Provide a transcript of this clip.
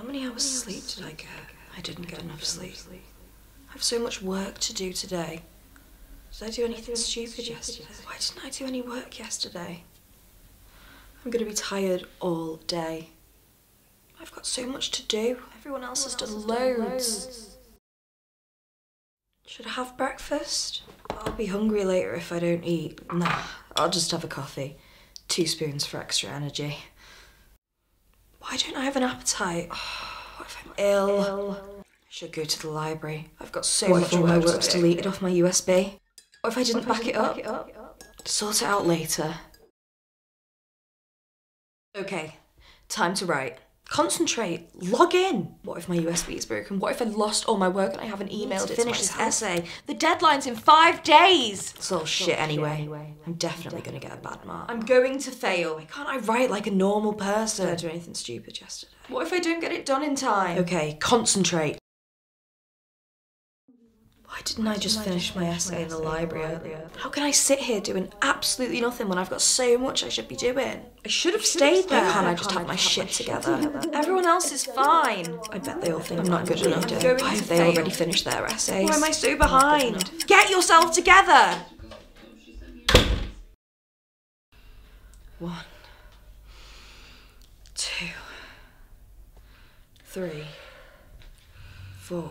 How many hours of sleep did I get? I didn't get enough sleep. I have so much work to do today. Did I do anything stupid yesterday? Why didn't I do any work yesterday? I'm gonna be tired all day. I've got so much to do. Everyone else has done loads. Should I have breakfast? I'll be hungry later if I don't eat. Nah, I'll just have a coffee. Two spoons for extra energy. Why don't I have an appetite? What if I'm ill? I should go to the library. I've got so much of my work's deleted off my USB. What if I didn't back it up? Sort it out later. Okay, time to write. Concentrate. Log in. What if my USB is broken? What if I lost all my work and I haven't emailed to it finish to this essay? The deadline's in five days. It's all shit anyway. I'm definitely gonna get a bad mark. I'm going to fail. Why can't I write like a normal person? Did I do anything stupid yesterday? What if I don't get it done in time? Okay, concentrate. Didn't I just finish my essay in the library earlier? How can I sit here doing absolutely nothing when I've got so much I should be doing? I should have stayed there. Why can't I just have my shit together? Everyone else is fine. I bet they all think I'm not good enough. Why have they already finished their essays? Why am I so behind? Get yourself together! One, two, three, four,